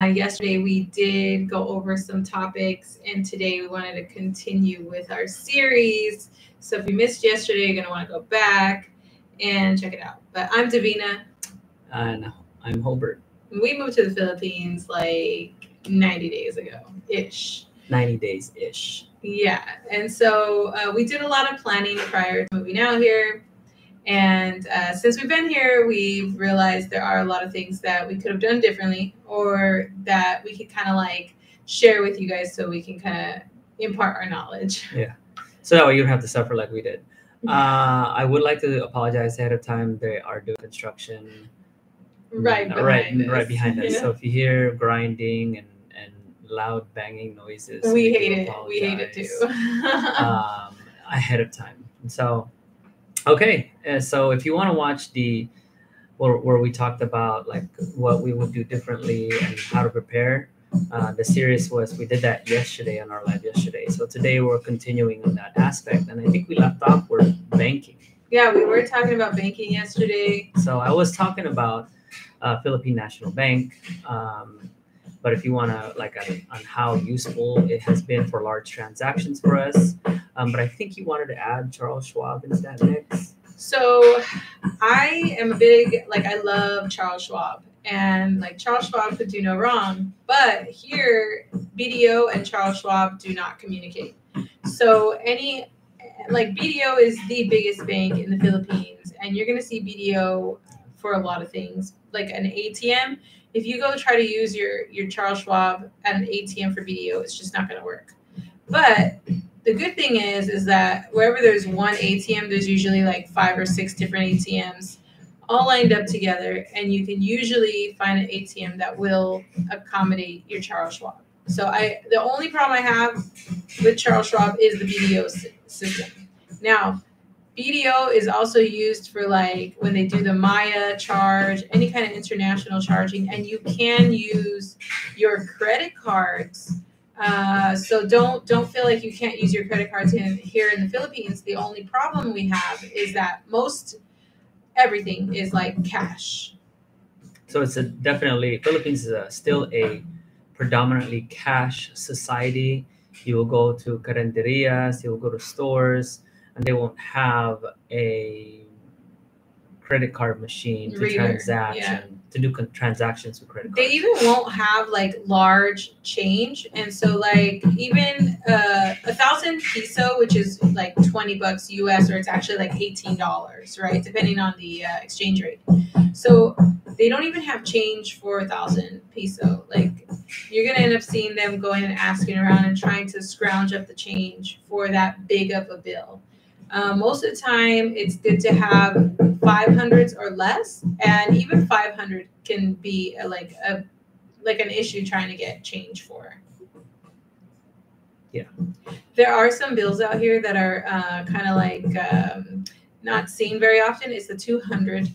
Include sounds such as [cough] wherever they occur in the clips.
Uh, yesterday we did go over some topics, and today we wanted to continue with our series. So if you missed yesterday, you're gonna want to go back and check it out. But I'm Davina. And I'm Hobart. We moved to the Philippines like 90 days ago, ish. 90 days ish. Yeah, and so uh, we did a lot of planning prior to moving out here. And uh, since we've been here, we've realized there are a lot of things that we could have done differently or that we could kind of like share with you guys so we can kind of impart our knowledge. [laughs] Yeah. So that way you don't have to suffer like we did. Uh, I would like to apologize ahead of time. They are doing construction Right, right, behind right us. behind us. Yeah. So if you hear grinding and, and loud banging noises, we hate it. We hate it too. [laughs] um, ahead of time. So, okay. Uh, so if you want to watch the where, where we talked about like what we would do differently and how to prepare, uh, the series was we did that yesterday on our live yesterday. So today we're continuing on that aspect, and I think we left off with banking. yeah, we were talking about banking yesterday. So I was talking about uh, Philippine National Bank, um, but if you want to like on, on how useful it has been for large transactions for us, um, but I think you wanted to add Charles Schwab into that mix. So I am a big like I love Charles Schwab and like Charles Schwab could do no wrong, but here BDO and Charles Schwab do not communicate. So any like BDO is the biggest bank in the Philippines and you're to see BDO for a lot of things like an ATM if you go try to use your your Charles Schwab at an ATM for BDO it's just not going to work. But the good thing is is that wherever there's one ATM, there's usually like five or six different ATMs all lined up together, and you can usually find an ATM that will accommodate your Charles Schwab. So I the only problem I have with Charles Schwab is the BDO system. Now, BDO is also used for like when they do the Maya charge, any kind of international charging, and you can use your credit cards uh, so don't don't feel like you can't use your credit cards in here in the Philippines. The only problem we have is that most everything is like cash. So it's a definitely Philippines is a, still a predominantly cash society. You will go to carenderias, you will go to stores, and they won't have a credit card machine to Reader, transaction to do con- transactions with credit cards. They even won't have like large change, and so like even uh, a thousand peso, which is like twenty bucks US, or it's actually like eighteen dollars, right? Depending on the uh, exchange rate. So they don't even have change for a thousand peso. Like you're gonna end up seeing them going and asking around and trying to scrounge up the change for that big of a bill. Um, most of the time, it's good to have 500s or less, and even 500 can be a, like a like an issue trying to get change for. Yeah. There are some bills out here that are uh, kind of like um, not seen very often. It's the 200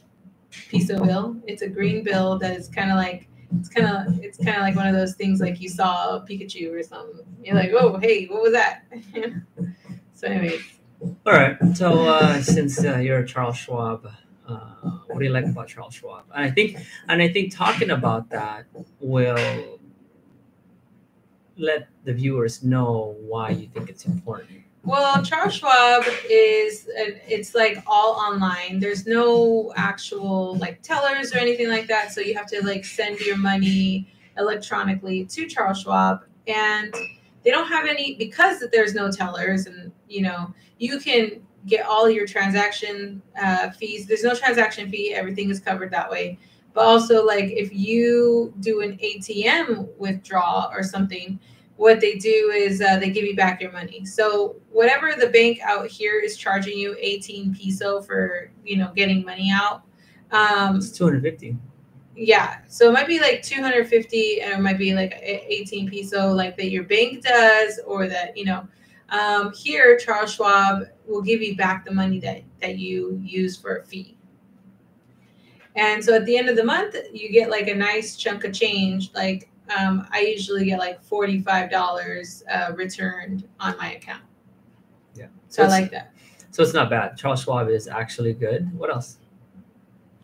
peso bill. It's a green bill that is kind of like it's kind of it's kind of like one of those things like you saw Pikachu or something. You're like, oh, hey, what was that? [laughs] so, anyways. All right. So uh, since uh, you're a Charles Schwab, uh, what do you like about Charles Schwab? And I think, and I think talking about that will let the viewers know why you think it's important. Well, Charles Schwab is it's like all online. There's no actual like tellers or anything like that, so you have to like send your money electronically to Charles Schwab and they don't have any because there's no tellers and you know, you can get all your transaction uh, fees. There's no transaction fee, everything is covered that way. But also like if you do an ATM withdrawal or something, what they do is uh, they give you back your money. So whatever the bank out here is charging you 18 peso for you know getting money out. Um, It's 250. yeah, so it might be like 250 and it might be like 18 peso like that your bank does or that you know um, here Charles Schwab will give you back the money that that you use for a fee. And so at the end of the month, you get like a nice chunk of change. Like um, I usually get like forty-five dollars uh, returned on my account. Yeah. So I like that. So it's not bad. Charles Schwab is actually good. What else?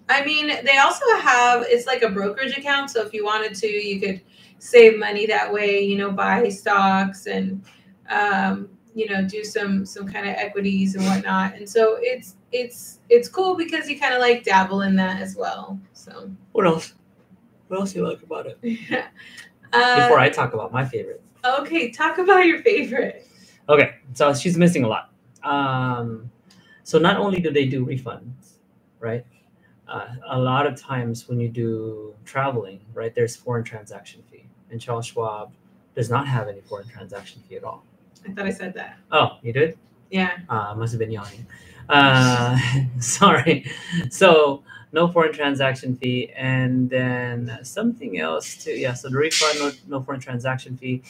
I mean, they also have it's like a brokerage account. So if you wanted to, you could save money that way. You know, buy stocks and um, you know do some some kind of equities and whatnot. And so it's it's it's cool because you kind of like dabble in that as well. So What else? What else do you like about it? [laughs] uh, Before I talk about my favorite. okay, talk about your favorite. Okay, so she's missing a lot. Um, so not only do they do refunds, right? Uh, a lot of times when you do traveling, right, there's foreign transaction fee, and Charles Schwab does not have any foreign transaction fee at all. I thought I said that. Oh, you did? Yeah. Uh, must have been yawning. Uh, [laughs] sorry. So no foreign transaction fee, and then something else too. Yeah. So the refund, no, no foreign transaction fee,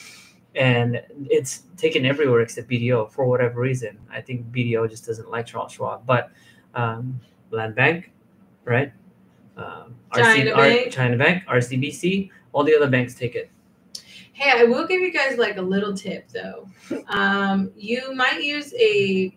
and it's taken everywhere except BDO for whatever reason. I think BDO just doesn't like Charles Schwab, but um, Land Bank, right? Um, China Bank. China Bank, RCBC, all the other banks take it. Hey, I will give you guys like a little tip though. Um, you might use a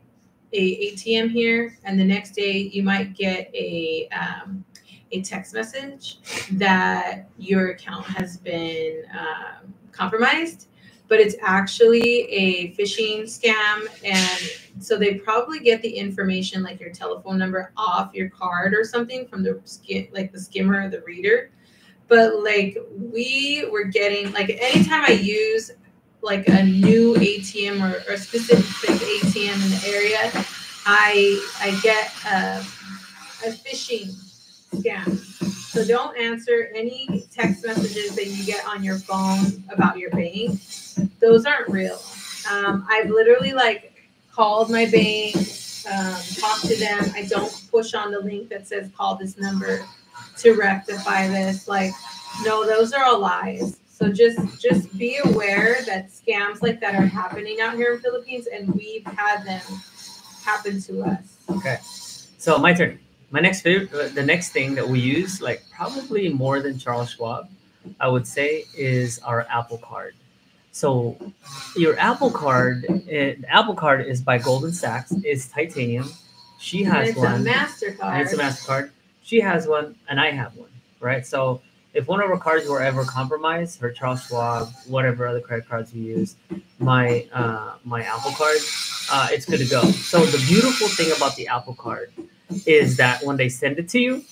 a ATM here, and the next day you might get a um, a text message that your account has been um, compromised, but it's actually a phishing scam, and so they probably get the information like your telephone number off your card or something from the like the skimmer or the reader but like we were getting like anytime I use like a new ATM or, or a specific ATM in the area, I I get a, a phishing scam. So don't answer any text messages that you get on your phone about your bank. Those aren't real. Um, I've literally like called my bank, um, talked to them. I don't push on the link that says call this number to rectify this. Like, no, those are all lies. So just just be aware that scams like that are happening out here in Philippines, and we've had them happen to us. Okay. So my turn. My next favorite, uh, the next thing that we use, like probably more than Charles Schwab, I would say, is our Apple Card. So your Apple Card, it, the Apple Card is by Goldman Sachs. It's titanium. She And has it's one. a Mastercard. and it's a Mastercard. She has one, and I have one. Right. So if one of our cards were ever compromised, her Charles Schwab, whatever other credit cards we use, my uh, my Apple Card, uh, it's good to go. So the beautiful thing about the Apple Card is that when they send it to you,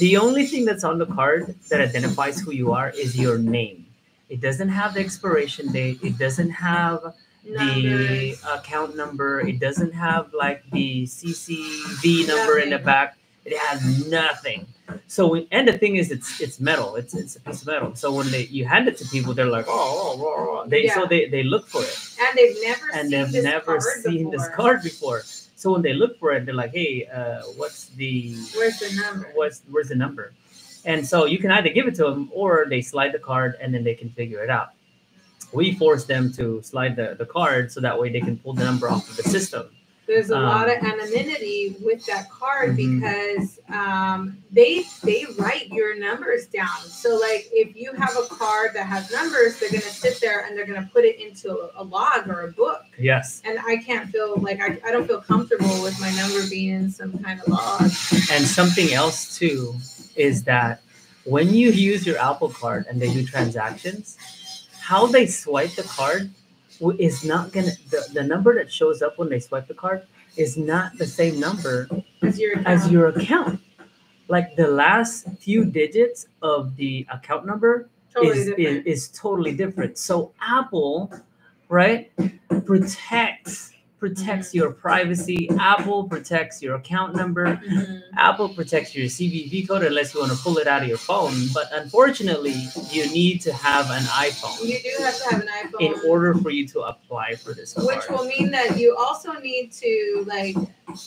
the only thing that's on the card that identifies who you are is your name. It doesn't have the expiration date. It doesn't have the Numbers. account number. It doesn't have like the CCV number in the back. It has nothing. So when, and the thing is, it's it's metal. It's it's a piece of metal. So when they you hand it to people, they're like, oh, oh, oh, oh. they so they they look for it and they've never and they've this never seen before. this card before. So when they look for it, they're like, hey, uh, what's the Where's the number? what's where's the number? And so you can either give it to them or they slide the card and then they can figure it out. We force them to slide the, the card so that way they can pull the number off of the system. There's a Um, lot of anonymity with that card Mhm. because um, they they write your numbers down. So like if you have a card that has numbers, they're gonna sit there and they're gonna put it into a, log or a book. Yes. And I can't feel like I, I don't feel comfortable with my number being in some kind of log. And something else too is that when you use your Apple card and they do transactions, how they swipe the card is not gonna the, the number that shows up when they swipe the card is not the same number As your as your account. Like the last few digits of the account number totally is, is is totally different. So Apple, right, protects protects your privacy. Apple protects your account number. Mhm. Apple protects your CVV code unless you want to pull it out of your phone. But unfortunately, you need to have an iPhone You do have to have an iPhone. in order for you to apply for this which will mean that you also need to like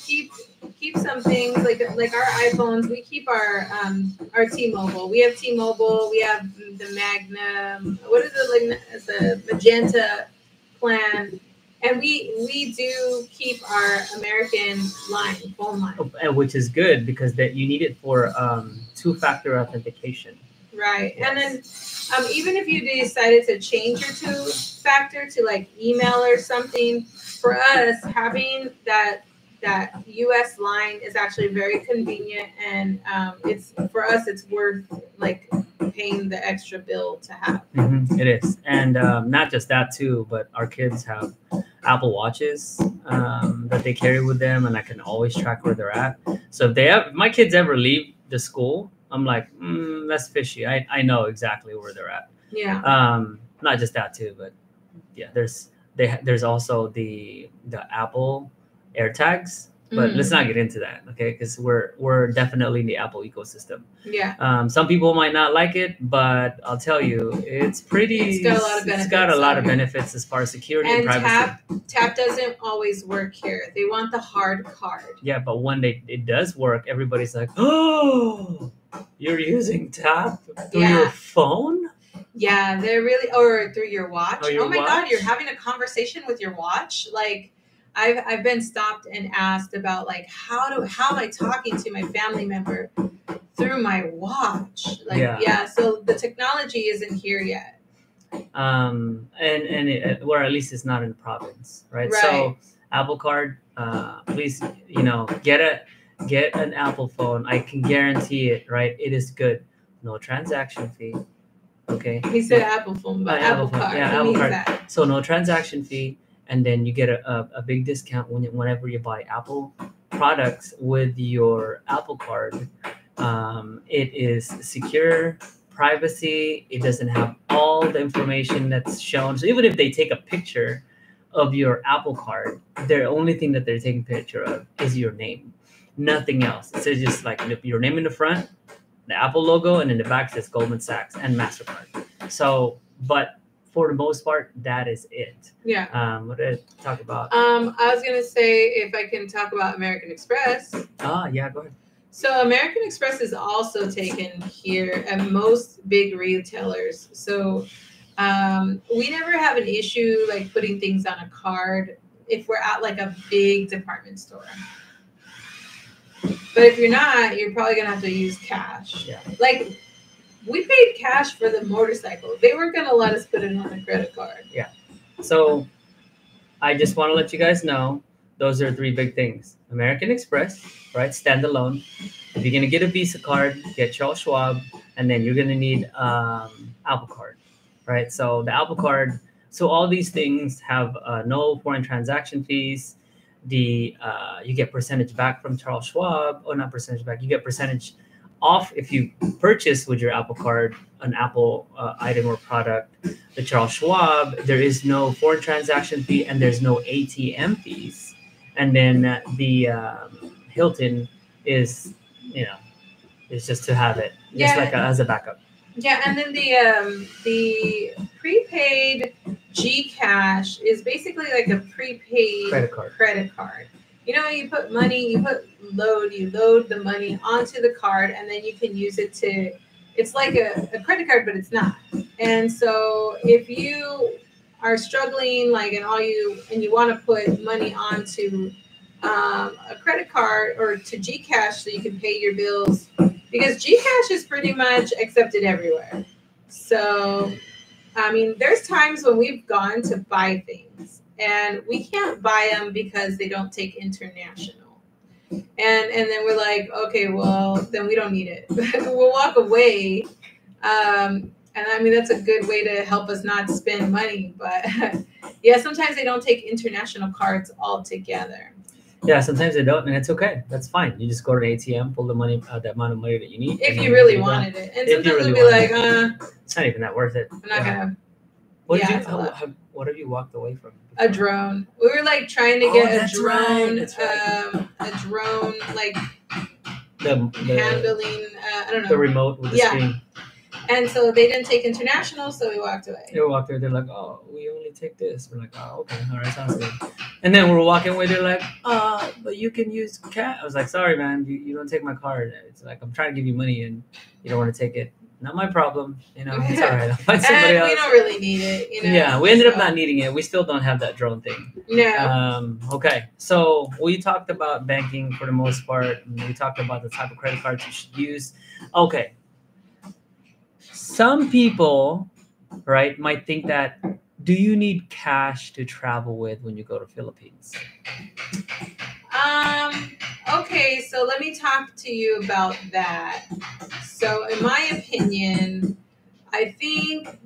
keep keep some things like like our iPhones. We keep our um our T-Mobile. We have T-Mobile. We have the Magnum. What is it like the Magenta plan? And we we do keep our American line, phone line, Uh, which is good because that you need it for um, two-factor authentication. right? And then um, even if you decided to change your two factor to like email or something, for us having that that U.S. line is actually very convenient, and um, it's for us. It's worth like paying the extra bill to have. Mhm, It is, and um, not just that too, but our kids have Apple Watches um, that they carry with them, and I can always track where they're at. So if they have, if my kids ever leave the school, I'm like, mm, that's fishy. I, I know exactly where they're at. Yeah. Um, not just that too, but yeah, there's they there's also the the Apple AirTags. But let's Mhm. not get into that, okay? Because we're we're definitely in the Apple ecosystem. Yeah. Um, some people might not like it, but I'll tell you, it's pretty. It's got a lot of It's got a benefits, lot of benefits as far as security and, And privacy. tap tap doesn't always work here. They want the hard card. Yeah, but when they it does work, everybody's like, "Oh, you're using tap through your phone." Yeah, they're really or through your watch. Oh, your oh my god, you're having a conversation with your watch. Like I've I've been stopped and asked about like how do how am I talking to my family member through my watch? Like Yeah. yeah, so the technology isn't here yet. Um, and and it, or at least it's not in the province, right? So Apple Card, uh, please, you know, get a get an Apple phone. I can guarantee it, right? It is good. No transaction fee. Okay. He said Apple phone, but Uh, Apple, Apple phone, card. yeah, Apple card. that? So no transaction fee, and then you get a, a, a big discount when whenever you buy Apple products with your Apple Card. Um, it is secure, privacy. It doesn't have all the information that's shown. So even if they take a picture of your Apple Card, the only thing that they're taking picture of is your name, nothing else. It says just like your name in the front, the Apple logo, and in the back says Goldman Sachs and Mastercard. So, but for the most part, that is it. Yeah. Um, what did I talk about? Um, I was gonna say if I can talk about American Express. Ah, yeah, go ahead. So American Express is also taken here at most big retailers. So um, we never have an issue like putting things on a card if we're at like a big department store. But if you're not, you're probably gonna have to use cash. Yeah. Like we paid cash for the motorcycle. They weren't gonna let us put it on a credit card. Yeah. So, I just want to let you guys know those are three big things: American Express, right, standalone. If you're gonna get a Visa card, get Charles Schwab, and then you're gonna need um, Apple Card, right? So the Apple Card. So all these things have uh, no foreign transaction fees. The uh, you get percentage back from Charles Schwab, or not percentage back. You get percentage off if you purchase with your Apple Card an Apple uh, item or product. The Charles Schwab, there is no foreign transaction fee and there's no ATM fees. And then the um, Hilton is, you know, is just to have it, just Yeah. like a, as a backup. Yeah, and then the um the prepaid Gcash is basically like a prepaid Credit card. credit card. You know, you put money, you put load, you load the money onto the card, and then you can use it to. It's like a, a credit card, but it's not. And so, if you are struggling, like, and all you and you want to put money onto um, a credit card or to Gcash so you can pay your bills, because Gcash is pretty much accepted everywhere. So, I mean, there's times when we've gone to buy things and we can't buy them because they don't take international. And and then we're like, okay, well, then we don't need it. [laughs] we'll walk away. Um, and I mean, that's a good way to help us not spend money. But [laughs] yeah, sometimes they don't take international cards altogether. Yeah, sometimes they don't, and it's okay. That's fine. You just go to the ATM, pull the money, uh, the amount of money that you need. If you really wanted it. And If sometimes really they'll be like, wanted uh, It's not even that worth it. I'm not Yeah. gonna What Yeah, did you? How, what have you walked away from? a drone. We were like trying to Oh, get a right, drone, right. um, a drone like The the, handling. Uh, I don't know. the remote with the Yeah. screen. And so they didn't take international, so we walked away. They walked there, they're like, "Oh, we only take this." We're like, "Oh, okay, all right, sounds good." And then we're walking away. They're like, "Uh, but you can use cat." I was like, "Sorry, man, you, you don't take my card." It's like I'm trying to give you money and you don't want to take it. Not my problem. You know, it's all right. [laughs] I'll find somebody And we don't really need it, you know. Yeah, we ended up not needing it. We still don't have that drone thing. No. Um, okay, so we talked about banking for the most part. and We talked about the type of credit cards you should use. Okay, some people, right, might think that do you need cash to travel with when you go to Philippines? Um, okay, so let me talk to you about that. So, in my opinion, I think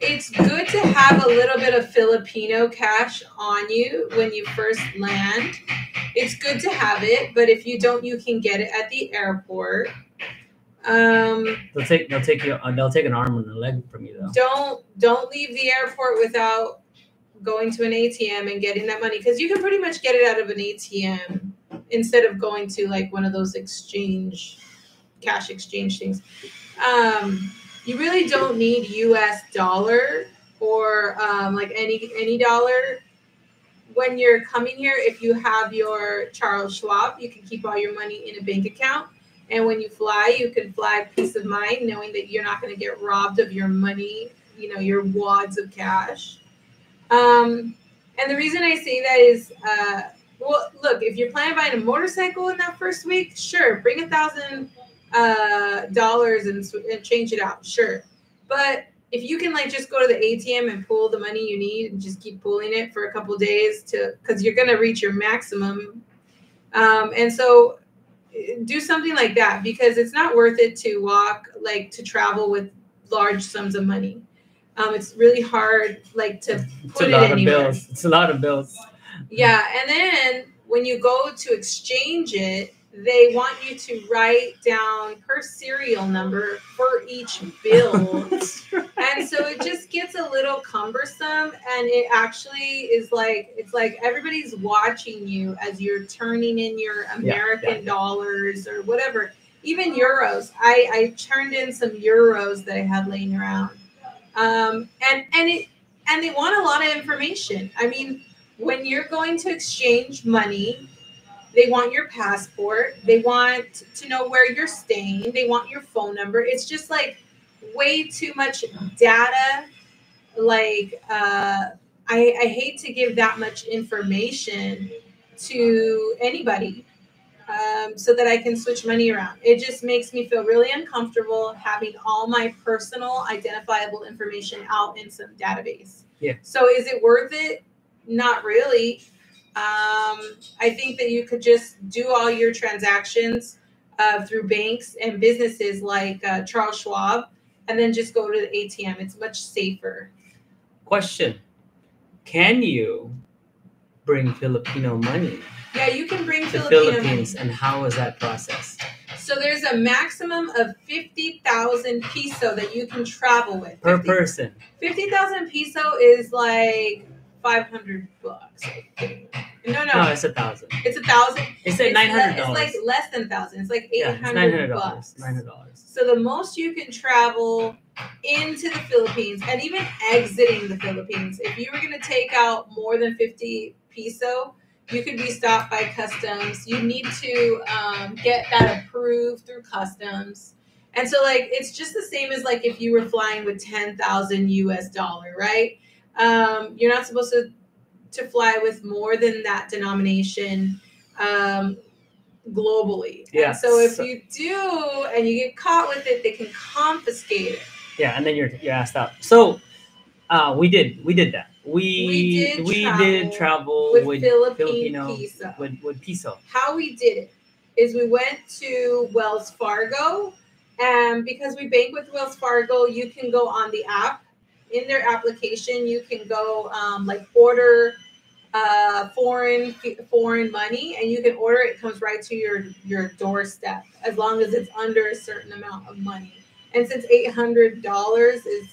it's good to have a little bit of Filipino cash on you when you first land. It's good to have it, but if you don't, you can get it at the airport. Um, They'll take they'll take you uh, they'll take an arm and a leg from you though. don't don't leave the airport without going to an ATM and getting that money because you can pretty much get it out of an ATM instead of going to like one of those exchange cash exchange things. Um, you really don't need U.S. dollar or um, like any any dollar when you're coming here. If you have your Charles Schwab, you can keep all your money in a bank account. And when you fly, you can fly peace of mind knowing that you're not going to get robbed of your money, you know, your wads of cash. Um, and the reason I say that is, uh, well, look, if you're planning on buying a motorcycle in that first week, sure, bring a thousand uh, dollars and, and change it out, sure. But if you can like just go to the ATM and pull the money you need and just keep pulling it for a couple days to, because you're gonna reach your maximum. Um, and so eh, do something like that because it's not worth it to walk like to travel with large sums of money. Um, it's really hard like to It's put a it lot of anywhere. bills. It's a lot of bills. Yeah, and then when you go to exchange it, they want you to write down per serial number for each [laughs] bill. and so it just gets a little cumbersome and it actually is like it's like everybody's watching you as you're turning in your American dollars or whatever. Even euros. I, I turned in some euros that I had laying around. Um, and and it and they want a lot of information. I mean, when you're going to exchange money, they want your passport, they want to know where you're staying, they want your phone number. It's just like way too much data. Like, uh, I, I hate to give that much information to anybody um, so that I can switch money around. It just makes me feel really uncomfortable having all my personal identifiable information out in some database. Yeah. So is it worth it? Not really. Um, I think that you could just do all your transactions uh, through banks and businesses like uh, Charles Schwab, and then just go to the ATM. It's much safer. Question: Can you bring Filipino money Yeah, you can bring to Filipino Philippines, money. and how is that process So there's a maximum of fifty thousand peso that you can travel with. per 50 person? Fifty thousand peso is like five hundred bucks. No, no, No, it's a thousand. it's a thousand. It said It's nine hundred It's like less than a thousand. It's like eight hundred Yeah, it's nine hundred hundred dollars. bucks. Nine hundred dollars. So the most you can travel into the Philippines and even exiting the Philippines, if you were going to take out more than 50 peso, you could be stopped by customs. You need to um, get that approved through customs. And so, like, it's just the same as like if you were flying with 10,000 US dollar, right? Um, you're not supposed to to fly with more than that denomination. Um, globally. Yeah, And so if so- you do and you get caught with it, they can confiscate it. Yeah, and then you're you're asked out. So, uh, we did we did that. We We did we travel did travel with, with Philippine Filipino piso. with with piso. How we did it is we went to Wells Fargo, and because we bank with Wells Fargo, you can go on the app. In their application, you can go um, like order uh, foreign foreign money, and you can order it. comes right to your your doorstep as long as it's under a certain amount of money. And since eight hundred dollars is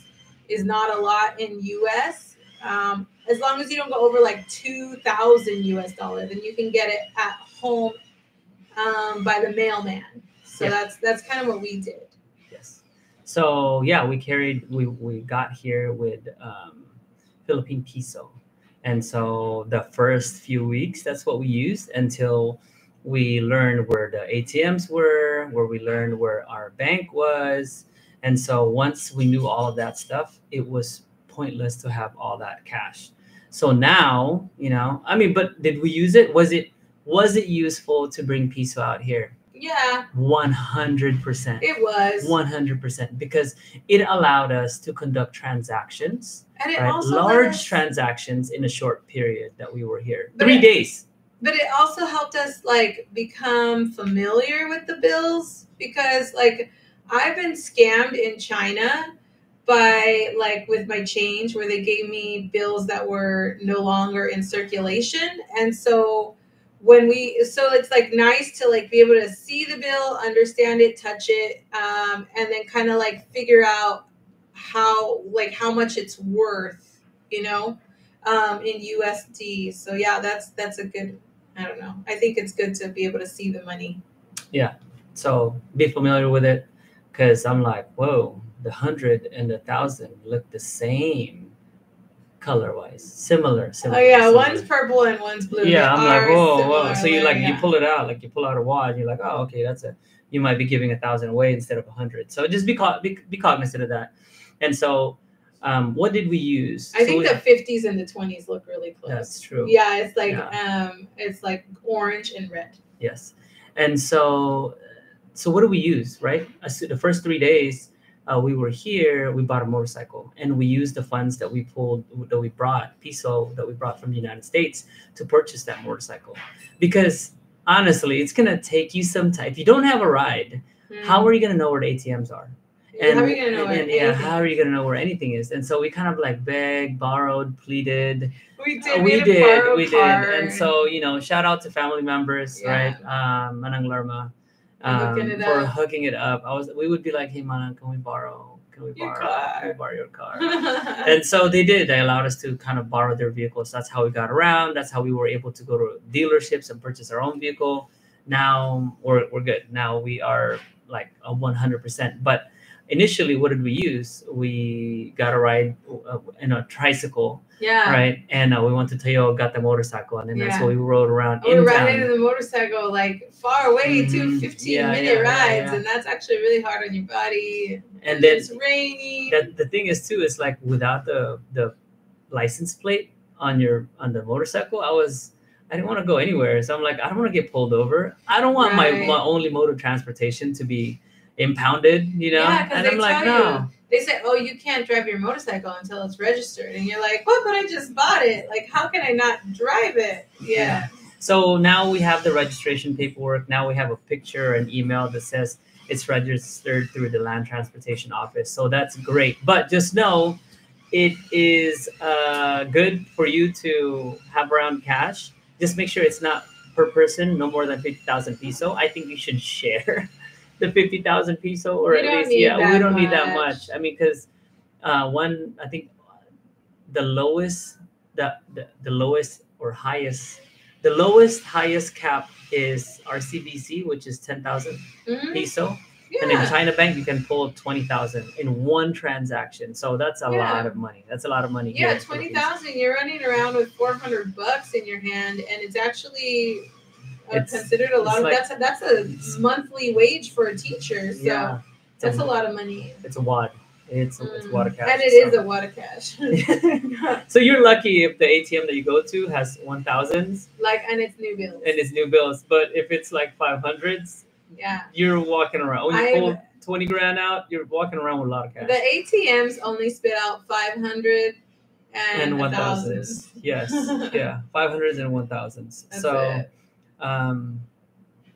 is not a lot in U.S. Um, as long as you don't go over like two thousand U.S. dollars, then you can get it at home um, by the mailman. So Yeah. that's that's kind of what we did. So yeah, we carried we we got here with um, Philippine piso, and so the first few weeks that's what we used until we learned where the ATMs were, where we learned where our bank was, and so once we knew all of that stuff, it was pointless to have all that cash. So now, you know, I mean, but did we use it? Was it was it useful to bring peso out here? Yeah, One hundred percent. it was. 100% because it allowed us to conduct transactions and it right? also large us- transactions in a short period that we were here. But three it- days. But it also helped us like become familiar with the bills because like I've been scammed in China by like with my change where they gave me bills that were no longer in circulation. And so when we so it's like nice to like be able to see the bill understand it touch it um, and then kind of like figure out how like how much it's worth you know um, in usd so yeah that's that's a good i don't know. I think it's good to be able to see the money. Yeah. So be familiar with it, because I'm like, whoa, the hundred and the thousand look the same, color wise, similar. similar. oh yeah similar. one's purple and one's blue Yeah, I'm like, whoa, whoa. So you like you pull it out, like you pull out a wad, you're like, oh, okay, that's it. You might be giving a thousand away instead of a hundred. So just be, co- be be cognizant of that. And so, um, what did we use? I So think we- the 50s and the 20s look really close. that's true. Yeah, it's like Yeah. um it's like orange and red. Yes. And so, so what do we use, right? The first three days uh, we were here, we bought a motorcycle and we used the funds that we pulled, that we brought, peso that we brought from the United States to purchase that motorcycle. Because honestly, it's going to take you some time. If you don't have a ride, how are you going to know where the ATMs are? Mm. how are you gonna know? and, what yeah, how are you going to know where anything is? And so we kind of like begged, borrowed, pleaded, we uh, did? we did, we did, and so you know, shout out to family members, Yeah. right? Um, Manang Lerma, For hooking um, it for up. hooking it up. I was, we would be like, hey, Manang, can we borrow? Can we Your borrow? car. Can we borrow your car? [laughs] and so they did. They allowed us to kind of borrow their vehicles. That's how we got around. That's how we were able to go to dealerships and purchase our own vehicle. Now we're, we're good. Now we are like a 100%. But initially, what did we use? We got a ride uh, in a tricycle yeah. right? And uh, we went to Toyo, got the motorcycle, and then that's Yeah. what we rode around I would in into the motorcycle like far away, two Mhm. 15 Yeah, minute yeah, rides, and that's actually really hard on your body. And then it's rainy. that the thing is too is like without the the license plate on your on the motorcycle, I was I didn't want to go anywhere. So I'm like, I don't want to get pulled over. I don't want my, my only mode of transportation to be impounded, you know? Yeah, and they I'm like, no. they say, "Oh, you can't drive your motorcycle until it's registered," and you're like, "What? But I just bought it. Like, how can I not drive it?" Yeah. So now we have the registration paperwork. Now we have a picture an email that says it's registered through the land transportation office. So that's great. But just know it is uh, good for you to have around cash. Just make sure it's not per person, no more than 50,000 peso. I think you should share [laughs] the 50,000 peso or at least, yeah, we don't need that much. much. I mean, because uh, one, I think the lowest, the, the, the lowest or highest the lowest highest cap is RCBC, which is 10,000 Mhm. peso. And in China Bank, you can pull 20,000 in one transaction. So that's a Yeah. lot of money. That's a lot of money. Yeah, in the twenty Philippines. You're running around with four hundred bucks in your hand, and it's actually It's- considered a lot of. like- that's a, that's a monthly wage for a teacher. So Yeah. that's It's a lot of money. It's a wad. It's, a, it's Mm. water cash. and it so. is a water cash. [laughs] [laughs] so you're lucky if the ATM that you go to has 1,000s like, and it's new bills. and it's new bills. But if it's like 500s, yeah. you're walking around. When you pull 20 grand out, you're walking around with a lot of cash. The ATMs only spit out five hundred and, and a one thousand. thousands. Yes, [laughs] yeah, five hundreds and one thousands. So, it. Um,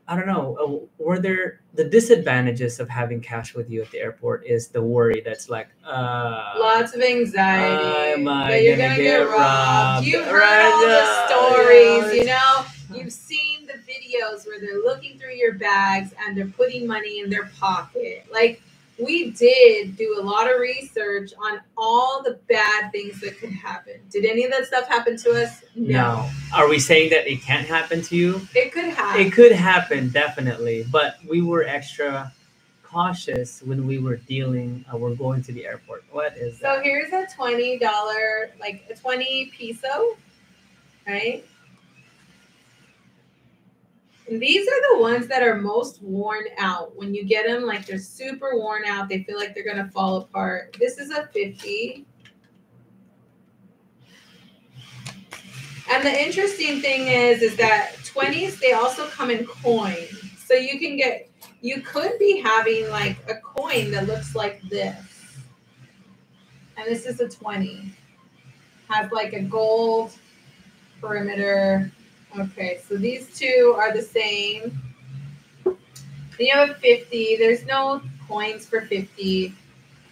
I don't know. Uh, were there the disadvantages of having cash with you at the airport? Is the worry that's like, uh, Lots of anxiety. Am I that you're gonna gonna, get get, robbed. robbed? You've heard Right, all the stories, yeah. you know. You've seen the videos where they're looking through your bags and they're putting money in their pocket. Like we did do a lot of research on all the bad things that could happen. Did any of that stuff happen to us? no. Are we saying that it can't happen to you? It could happen. It could happen, definitely. But we were extra cautious when we were dealing. Uh, we're going to the airport. What is that? So here's a twenty dollar, like a twenty peso, right? These are the ones that are most worn out. When you get them, like they're super worn out. They feel like they're gonna fall apart. This is a fifty. And the interesting thing is, is that twenties they also come in coin, so you can get. You could be having like a coin that looks like this and this is a 20 has like a gold perimeter Okay, so these two are the same. Then you have a 50. There's no coins for 50.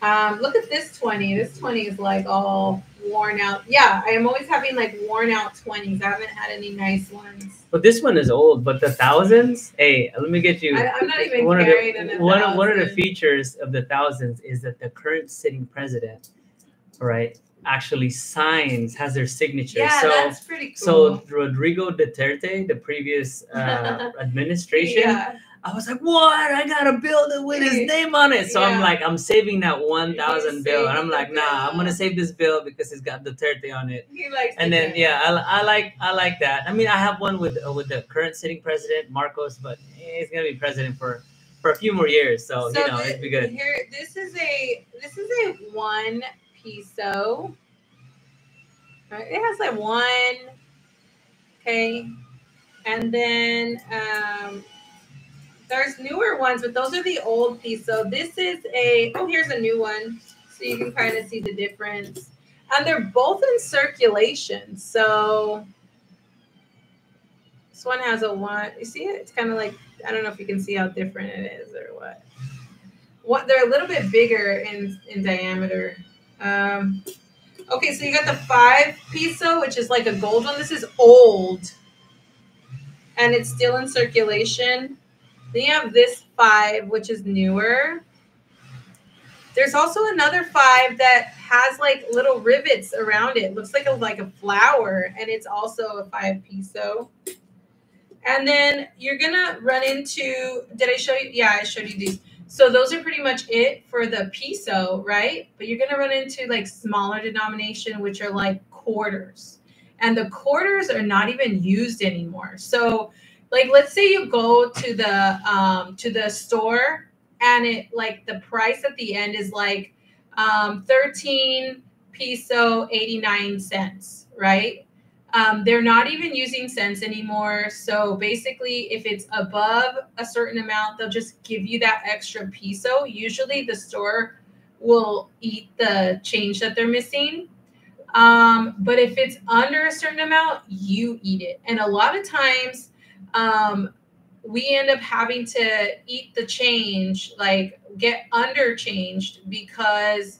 Um, look at this 20. This 20 is like all worn out. Yeah, I am always having like worn out 20s. I haven't had any nice ones. But this one is old. But the thousands, hey, let me get you. I, I'm not even one of the one of, one of the features of the thousands is that the current sitting president, right, actually signs has their signature. Yeah, so that's pretty cool. so Rodrigo Duterte, the previous uh, [laughs] administration, yeah. I was like, what? I got a bill that with his name on it. So I'm like, I'm saving that thousand bill, and I'm like, nah, I'm gonna save this bill because it's got Duterte on it. He likes And the then cat. yeah, I, I like I like that. I mean, I have one with uh, with the current sitting president Marcos, but he's gonna be president for for a few more years, so, you know thi- it'd be good. Here, this is a this is a one piso. Right, It has like one. Okay, and then um, there's newer ones, but those are the old piso. This is a oh, here's a new one, so you can kind of see the difference. And they're both in circulation, so this one has a one. You see it? It's kind of like I don't know if you can see how different it is or what. What they're a little bit bigger in in diameter. Um, okay, so you got the five peso, which is like a gold one. This is old, and it's still in circulation. Then you have this five, which is newer. There's also another five that has like little rivets around it. Looks like a like a flower, and it's also a five peso. And then you're gonna run into. Did I show you? Yeah, I showed you these. So those are pretty much it for the peso, right? But you're gonna run into like smaller denomination, which are like quarters, and the quarters are not even used anymore. So, like, let's say you go to the um, to the store, and it like the price at the end is like um, 13 peso 89 cents, right? Um, they're not even using cents anymore. So basically, if it's above a certain amount, they'll just give you that extra peso. Usually, the store will eat the change that they're missing. Um, but if it's under a certain amount, you eat it. And a lot of times, um, we end up having to eat the change, like get under underchanged because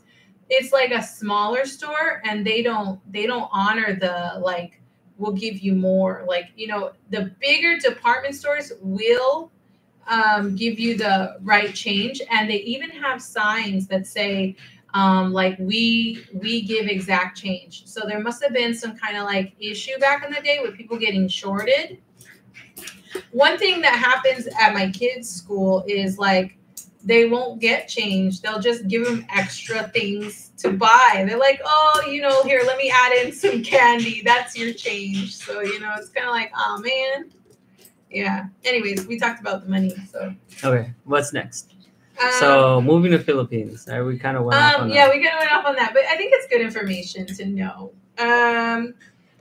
it's like a smaller store and they don't they don't honor the like will give you more like you know the bigger department stores will um, give you the right change and they even have signs that say um, like we we give exact change. So there must have been some kind of like issue back in the day with people getting shorted. One thing that happens at my kids school is like they won't get change they'll just give them extra things to buy they're like oh you know here let me add in some candy that's your change so you know it's kind of like oh man yeah anyways we talked about the money so Okay, what's next? um, so moving to Philippines, we kind of went off um, on yeah, that. we kind of went off on that, but I think it's good information to know. Um,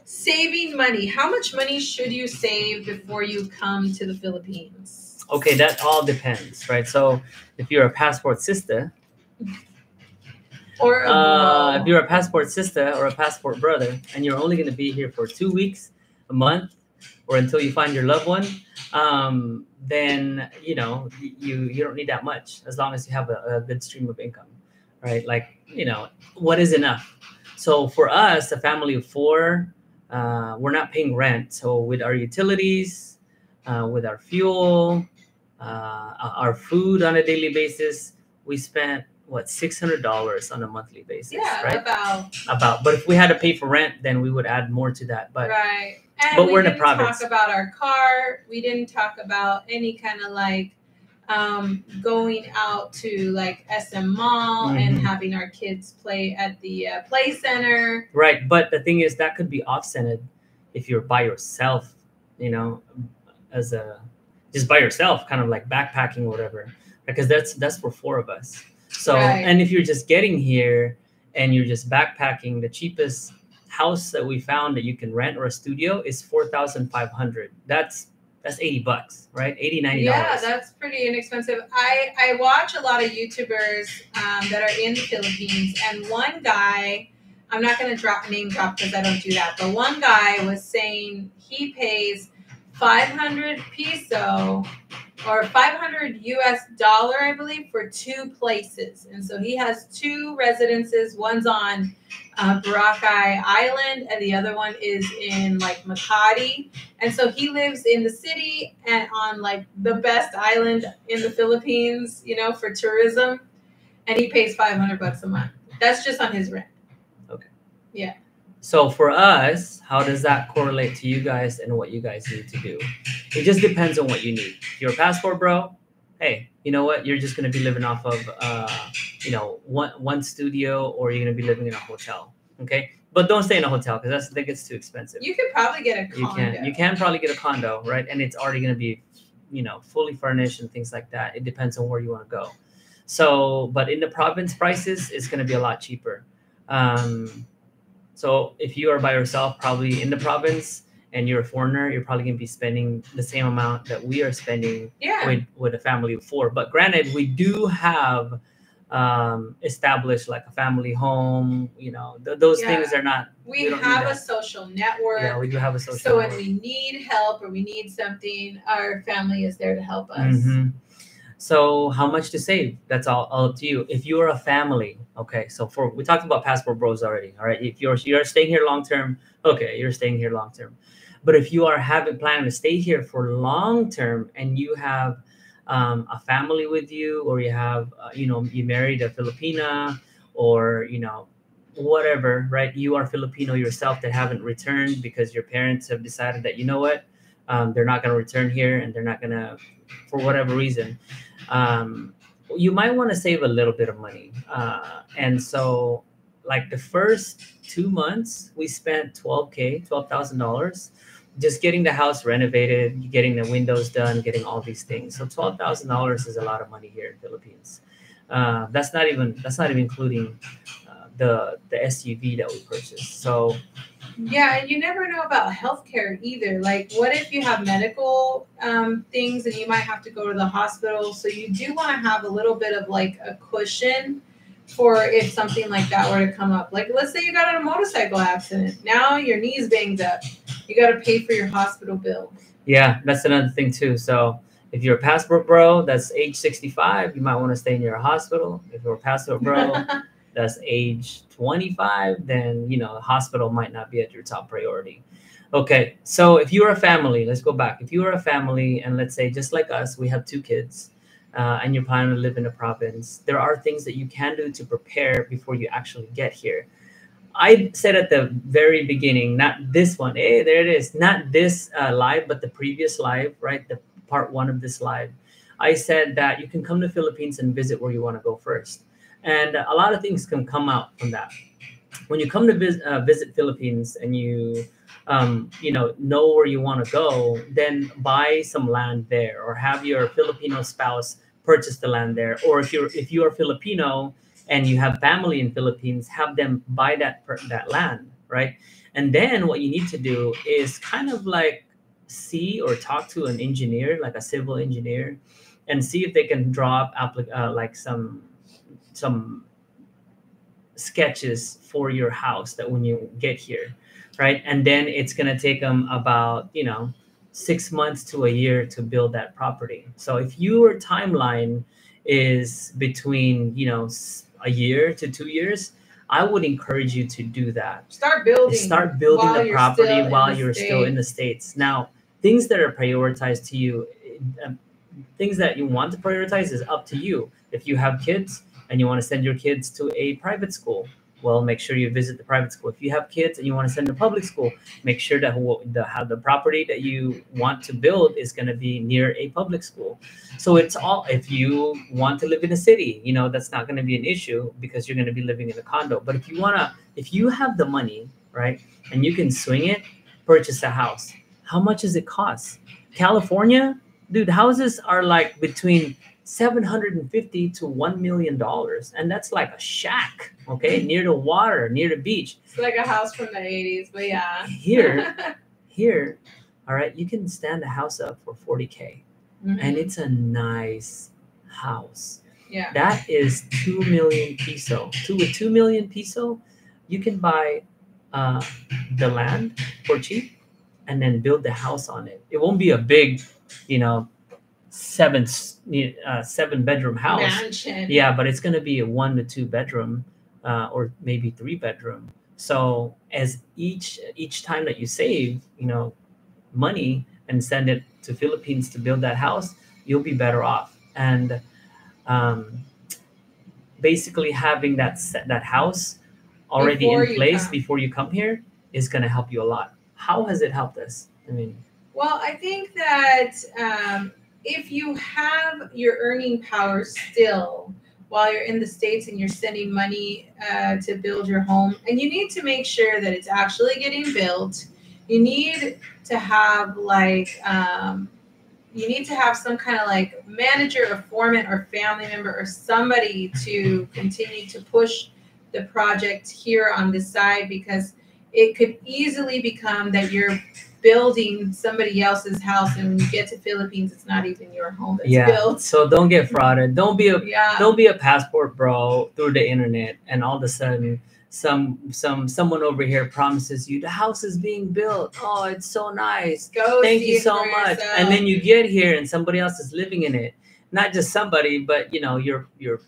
saving money. How much money should you save before you come to the Philippines? Okay, that all depends, right? So if you're a passport sister, Or a uh, if you're a passport sister or a passport brother, and you're only going to be here for two weeks, a month, or until you find your loved one, um, then you know you you don't need that much as long as you have a, a good stream of income, right? Like you know what is enough. So for us, a family of four, uh, we're not paying rent. So with our utilities, uh, with our fuel, uh, our food on a daily basis, we spent what six hundred dollars on a monthly basis, yeah, right? about About, but if we had to pay for rent, then we would add more to that. But right. And but we we're in a province. talk about our car. We didn't talk about any kind of like um, going out to like SM Mall and Mhm. having our kids play at the uh, play center. Right, but the thing is that could be offsetted if you're by yourself, you know, as a just by yourself, kind of like backpacking or whatever, because that's that's for four of us. So, Right. and if you're just getting here and you're just backpacking, the cheapest house that we found that you can rent or a studio is four thousand five hundred. That's that's eighty bucks, right? 80 90 dollars. Yeah, that's pretty inexpensive. I I watch a lot of YouTubers um, that are in the Philippines, and one guy, I'm not going to drop name drop because I don't do that. But one guy was saying he pays 500 peso or 500 US dollar, I believe, for two places. And so he has two residences. One's on uh, Boracay Island, and the other one is in like Makati. And so he lives in the city and on like the best island in the Philippines, you know, for tourism. And he pays 500 bucks a month. That's just on his rent. So for us, how does that correlate to you guys and what you guys need to do? It just depends on what you need. Your passport bro, hey, you know what? You're just gonna be living off of uh, you know, one one studio or you're gonna be living in a hotel. Okay. But don't stay in a hotel because that's that gets too expensive. You could probably get a You can you can probably get a condo, right? And it's already gonna be, you know, fully furnished and things like that. It depends on where you want to go. So, but in the province, prices is gonna be a lot cheaper. Um, so if you are by yourself, probably in the province, and you're a foreigner, you're probably gonna be spending the same amount that we are spending Yeah. with with a family of four. But granted, we do have um established like a family home you know th- those Yeah. things are not we we have a social network. yeah we do have a social so when we need help or we need something, our family is there to help us. Mhm. So how much to save? That's all, all up to you. If you're a family, okay. So for we talked about passport bros already. All right. If you're you're staying here long term, okay, you're staying here long term. But if you are having planning to stay here for long term and you have um, a family with you, or you have uh, you know you married a Filipina, or you know whatever, right? You are Filipino yourself that haven't returned because your parents have decided that you know what, um, they're not going to return here and they're not going to for whatever reason, um, you might want to save a little bit of money. Uh, and so, like the first two months, we spent 12K, $12,000 just getting the house renovated, getting the windows done, getting all these things. So $12,000 is a lot of money here in Philippines. Uh, that's not even that's not even including uh, the the SUV that we purchased. So Yeah, and you never know about healthcare either. Like, what if you have medical um, things and you might have to go to the hospital? So you do want to have a little bit of like a cushion for if something like that were to come up. Like, let's say you got in a motorcycle accident. Now your knee's banged up. You got to pay for your hospital bill. Yeah, that's another thing too. So if you're a passport bro that's age 65, you might want to stay near a hospital. If you're a passport bro [laughs] that's age 25, then you know hospital might not be at your top priority. Okay, so if you're a family, let's go back. If you are a family, and let's say just like us, we have two kids, uh, and you're planning to live in a province, there are things that you can do to prepare before you actually get here. I said at the very beginning, not this one. Hey, there it is. Not this uh, live, but the previous live, right? The part one of this live. I said that you can come to Philippines and visit where you want to go first, and a lot of things can come out from that. When you come to vis- uh, visit Philippines and you, um, you know, know where you want to go, then buy some land there, or have your Filipino spouse purchase the land there, or if you're if you are Filipino and you have family in Philippines, have them buy that per- that land, right? And then what you need to do is kind of like see or talk to an engineer, like a civil engineer, and see if they can draw up applic- uh, like some some sketches for your house that when you get here, right? And then it's gonna take them about you know six months to a year to build that property. So if your timeline is between you know a year to two years, I would encourage you to do that Start building. start building the property while you're still in the states now things that are prioritized to you um, things that you want to prioritize is up to you if you have kids and you want to send your kids to a private school well make sure you visit the private school. If you have kids and you want to send to public school make sure that the how the property that you want to build is going to be near a public school. So it's all if you want to live in a city you know that's not going to be an issue because you're going to be living in a condo. But if you want to if you have the money right and you can swing it purchase a house how much does it cost? California dude houses are like between 750 to 1 million dollars. And that's like a shack okay? Near the water near the beach. It's like a house from the 80s, but yeah. here [laughs] here all right you can stand a house up for 40k and it's a nice house. Yeah. that is 2 million peso two with 2 million peso you can buy uh, the land for cheap and then build the house on it. It won't be a big, you know, seven uh, seven bedroom house. Mansion. Yeah, but it's gonna be a one to two bedroom, uh, or maybe three bedroom. So as each each time that you save, you know, money and send it to Philippines to build that house, you'll be better off. And um, basically having that set, that house already Before in place before you come here is gonna help you a lot. How has it helped us? I mean, Well, I think that um, if you have your earning power still while you're in the States and you're sending money uh, to build your home, and you need to make sure that it's actually getting built, you need to have like, um, you need to have some kind of like manager or foreman or family member or somebody to continue to push the project here on this side because it could easily become that you're building somebody else's house and when you get to Philippines it's not even your home that's yeah. built. So don't get frauded. Don't be a Yeah. don't be a passport bro through the internet and all of a sudden some some someone over here promises you the house is being built. Oh, it's so nice. Go Thank you so much. yourself. And then you get here and somebody else is living in it. Not just somebody, but you know, your your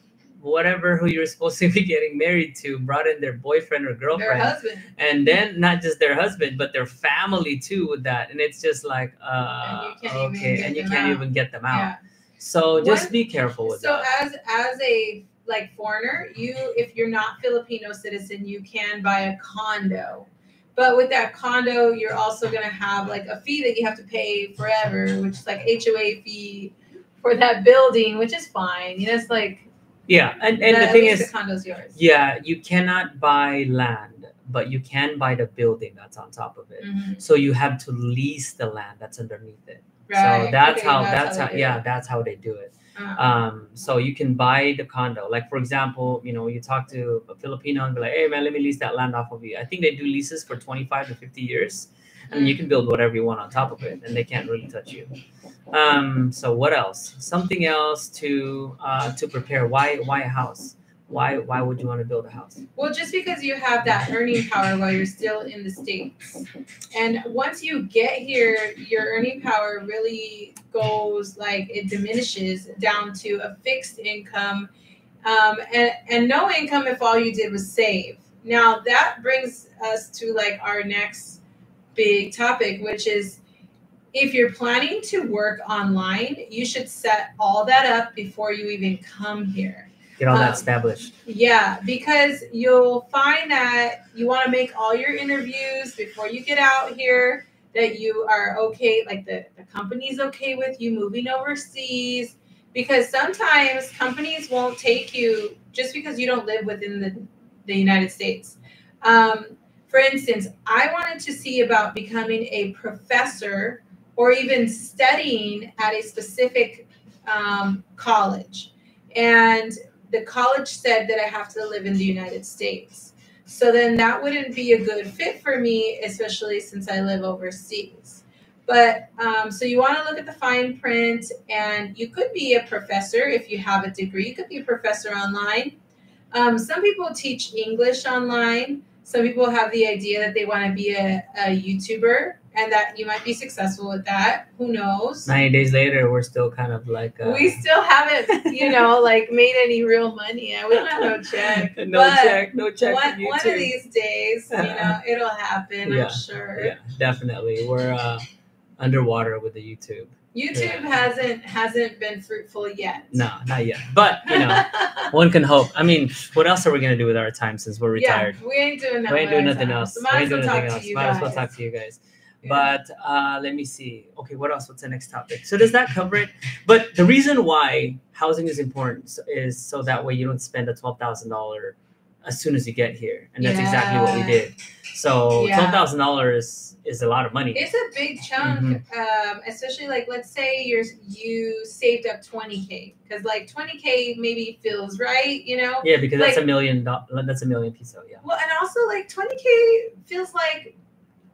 whatever who you're supposed [laughs] to be getting married to brought in their boyfriend or their girlfriend. husband. And then not just their husband, but their family too with that. And it's just like uh And okay, and you can't out. even get them out. Yeah. So just One- be careful with So that. as as a like foreigner, you if you're not Filipino citizen, you can buy a condo. But with that condo, you're also gonna have like a fee that you have to pay forever, which is like HOA fee for that building, which is fine. You know, it's like Yeah, and, and the thing is, the condo's yours. yeah, you cannot buy land, but you can buy the building that's on top of it. Mhm. So you have to lease the land that's underneath it. Right. So that's Okay, how that's, how, do yeah that's how they do it. Uh-huh. Um, so you can buy the condo. Like for example, you know, you talk to a Filipino and be like, "Hey man, let me lease that land off of you." I think they do leases for twenty five to fifty years, and you can build whatever you want on top of it, and they can't really touch you. Um, so what else? Something else to uh, to prepare. Why why a house? Why why would you want to build a house? Well, just because you have that earning power while you're still in the States. And once you get here, your earning power really goes like it diminishes down to a fixed income um, and, and no income if all you did was save. Now, that brings us to like our next big topic, which is if you're planning to work online, you should set all that up before you even come here. Get all that Um, established. Yeah, because you'll find that you want to make all your interviews before you get out here, that you are okay, like the, the company's okay with you moving overseas. Because sometimes companies won't take you just because you don't live within the, the United States. Um, for instance, I wanted to see about becoming a professor or even studying at a specific um, college. And the college said that I have to live in the United States. So then that wouldn't be a good fit for me, especially since I live overseas. But um, so you want to look at the fine print, and you could be a professor if you have a degree. You could be a professor online. Um, some people teach English online. Some people have the idea that they want to be a, a YouTuber and that you might be successful with that. Who knows? Ninety days later, we're still kind of like uh, we still haven't, you know, [laughs] like made any real money. We don't have no check. [laughs] no but check, no check one, from one of YouTube. these days, you [laughs] know, it'll happen. Yeah, I'm sure. Yeah, definitely. We're uh, underwater with the YouTube. YouTube Yeah. hasn't hasn't been fruitful yet. No, not yet. But you know, [laughs] one can hope. I mean, what else are we gonna do with our time since we're retired? Yeah, we ain't doing that. we ain't doing nothing time. else. So we ain't doing nothing else. Might as well talk to you guys. Yeah. But uh, let me see. Okay, what else? What's the next topic? So does that cover it? But the reason why housing is important is so that way you don't spend a twelve thousand dollar as soon as you get here, and that's exactly what we did. So twelve thousand dollars is a lot of money. It's a big chunk, Mm-hmm. um, especially like let's say you're you saved up twenty k because like twenty k maybe feels right, you know. yeah, because that's a million. That's a million peso. Yeah. Well, and also like twenty k feels like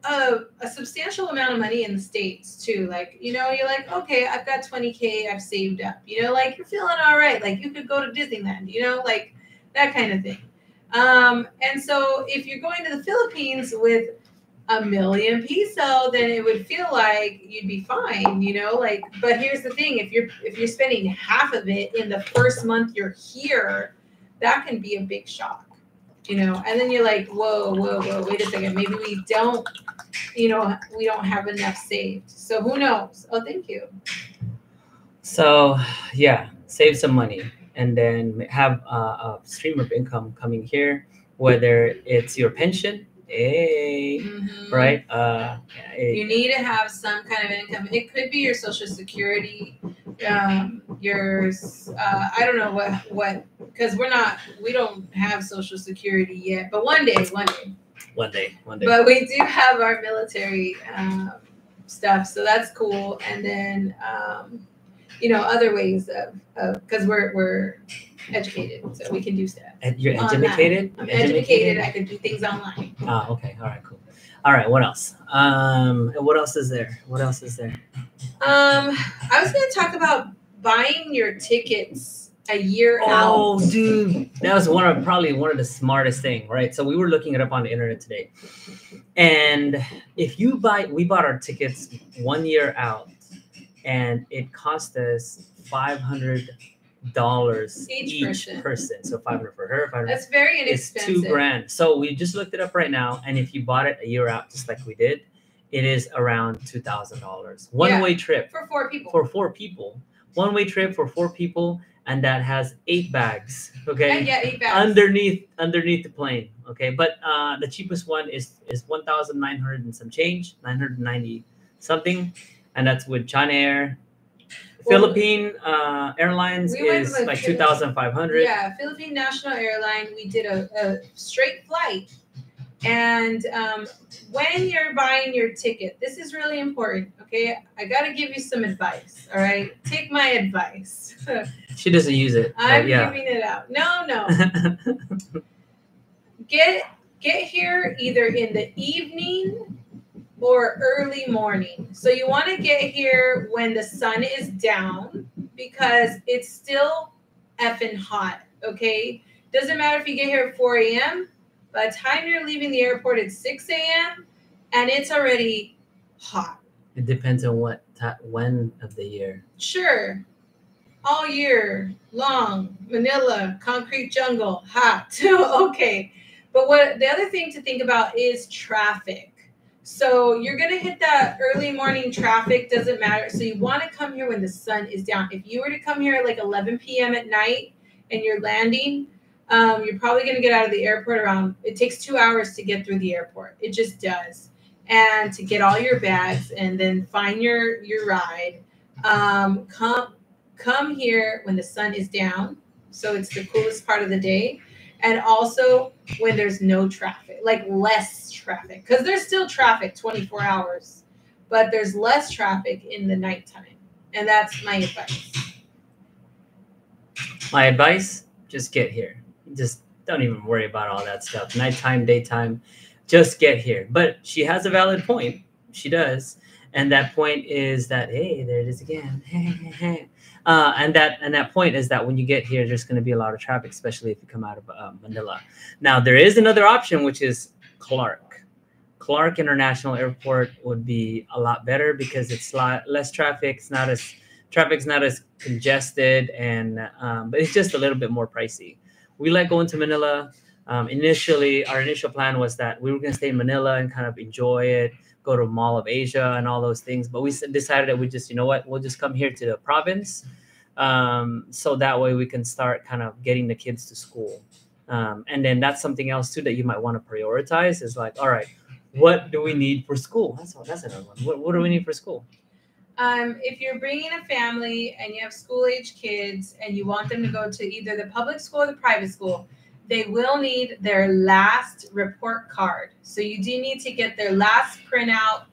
a, a substantial amount of money in the states too. Like you know, you're like, okay, I've got twenty k, I've saved up. You know, like you're feeling all right. Like you could go to Disneyland. You know, like that kind of thing. Um, and so if you're going to the Philippines with a million peso, then it would feel like you'd be fine, you know. Like, but here's the thing: if you're if you're spending half of it in the first month you're here, that can be a big shock, you know. And then you're like, whoa, whoa, whoa, wait a second, maybe we don't, you know, we don't have enough saved. So who knows? Oh, thank you. So, yeah, save some money and then have a, a stream of income coming here, whether it's your pension, hey, Mhm. right? Uh, You need to have some kind of income. It could be your social security, um, yours. Uh, I don't know what what because we're not we don't have social security yet, but one day, one day. one day, one day. But we do have our military um, stuff, so that's cool. And then um, you know other ways of because we're we're educated, so we can do stuff. Ed- You're Online. educated. I'm educated. I can do things online. Ah, okay. All right. Cool. All right. What else? Um, what else is there? What else is there? Um, I was going to talk about buying your tickets a year Oh, out. dude, that was one of probably one of the smartest thing, right? So we were looking it up on the internet today, and if you buy, we bought our tickets one year out, and it cost us five hundred dollars Each each, person. person. So five hundred for her, five hundred. That's very It's two grand. So we just looked it up right now, and if you bought it a year out, just like we did, it is around two thousand dollars one Yeah. way trip for four people. for four people. One way trip for four people, and that has eight bags. Okay, yeah, yeah, eight bags. underneath underneath the plane. Okay, but uh, the cheapest one is is one thousand nine hundred and some change, nine hundred ninety something, and that's with China Air. Well, Philippine uh, Airlines we is like two thousand five hundred. Yeah, Philippine National Airline. We did a, a straight flight. And um, when you're buying your ticket, this is really important. Okay, I got to give you some advice. All right, take my advice. [laughs] She doesn't use it. I'm yeah. giving it out. No, no. [laughs] get get here either in the evening or early morning. So you want to get here when the sun is down because it's still effing hot. Okay, doesn't matter if you get here at 4 a.m. By the time you're leaving the airport at 6 a.m. and it's already hot. It depends on what ti when of the year. Sure. All year long, Manila, concrete jungle, hot. [laughs] okay. But what the other thing to think about is traffic. So you're gonna hit that early morning traffic, doesn't matter. So you want to come here when the sun is down. If you were to come here at like 11 p.m. at night and you're landing, um, you're probably gonna get out of the airport around. It takes two hours to get through the airport. It just does, and to get all your bags and then find your your ride. Um, come come here when the sun is down, so it's the coolest part of the day, and also when there's no traffic, like less traffic, because there's still traffic 24 hours, but there's less traffic in the nighttime, and that's my advice. My advice: just get here. Just don't even worry about all that stuff. Nighttime, daytime, just get here. But she has a valid point. She does, and that point is that hey, there it is again. [laughs] Uh, and that and that point is that when you get here, there's going to be a lot of traffic, especially if you come out of uh, Manila. Now there is another option, which is Clark. Clark International Airport would be a lot better because it's lot less traffic. It's not as traffic's not as congested, and um, but it's just a little bit more pricey. We like going to Manila. Um, initially, our initial plan was that we were going to stay in Manila and kind of enjoy it, go to Mall of Asia and all those things. But we decided that we just, you know what, we'll just come here to the province, um, so that way we can start kind of getting the kids to school. Um, and then that's something else too that you might want to prioritize is like, all right, what do we need for school? That's that's another one. What, what do we need for school? Um, if you're bringing a family and you have school age kids and you want them to go to either the public school or the private school, they will need their last report card. So you do need to get their last printout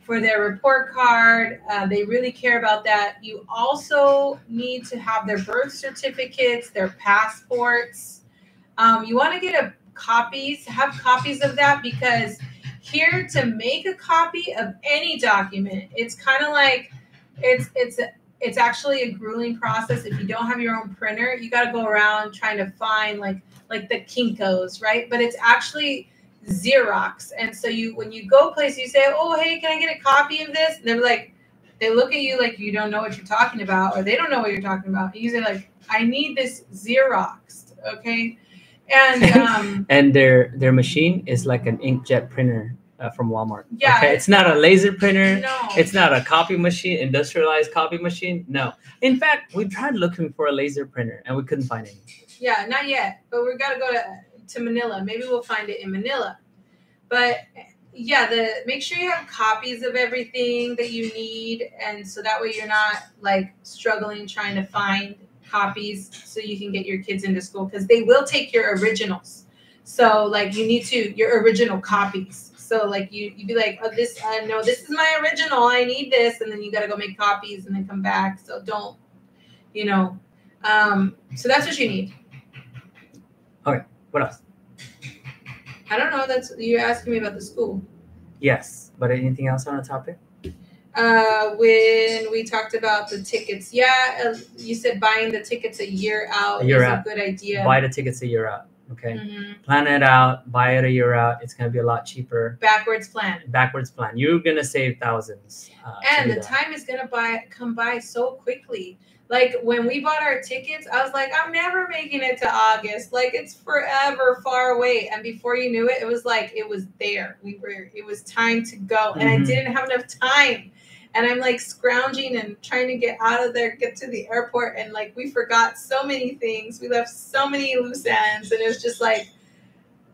for their report card. Uh, they really care about that. You also need to have their birth certificates, their passports. Um, you want to get a copies, have copies of that because here to make a copy of any document, it's kind of like it's it's it's actually a grueling process if you don't have your own printer you got to go around trying to find like like the Kinkos, right? But it's actually Xerox. And so you when you go place, you say, "Oh, hey, can I get a copy of this?" And they're like, they look at you like you don't know what you're talking about, or they don't know what you're talking about. You say like, "I need this Xerox," okay? And [laughs] um, and their their machine is like an inkjet printer uh, from Walmart. Yeah, okay? it's not a laser printer. no, It's not a copy machine, industrialized copy machine. No. In fact, we tried looking for a laser printer and we couldn't find any. Yeah, not yet. But we're gotta go to to Manila. Maybe we'll find it in Manila. But yeah, the make sure you have copies of everything that you need, and so that way you're not like struggling trying to find copies so you can get your kids into school because they will take your originals. So like you need to your original copies. So like you you be like, oh this uh, no this is my original. I need this, and then you gotta go make copies and then come back. So don't, you know. Um, so that's what you need. Okay. What else? I don't know. That's you're asking me about the school. Yes. But anything else on the topic? Uh, when we talked about the tickets, yeah, uh, you said buying the tickets a year out A year is out. a good idea. Buy the tickets a year out. Okay. Mhm. Plan it out. Buy it a year out. It's gonna be a lot cheaper. Backwards plan, Backwards plan. You're gonna save thousands. Uh, and the that. time is gonna buy come by so quickly. Like when we bought our tickets, I was like, I'm never making it to August. Like it's forever far away. And before you knew it, it was like it was there. We were. It was time to go, and I Mhm. didn't have enough time. And I'm like scrounging and trying to get out of there, get to the airport, and like we forgot so many things. We left so many loose ends, and it was just like,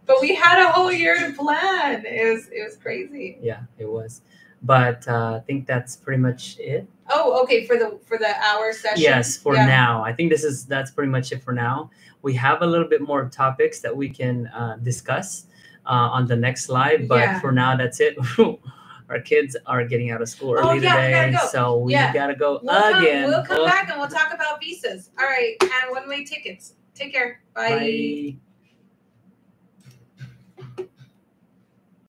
but we had a whole year to plan. It was it was crazy. Yeah, it was. But uh, I think that's pretty much it. Oh, okay, for the for the hour session. Yes, for Yeah. now. I think this is that's pretty much it for now. We have a little bit more topics that we can uh, discuss uh, on the next slide, but Yeah. for now that's it. [laughs] Our kids are getting out of school Oh, early yeah, we today, go. so we Yeah. gotta go We'll come, again. we'll come Oh, back and we'll talk about visas. All right, and one way tickets. Take care. Bye. bye.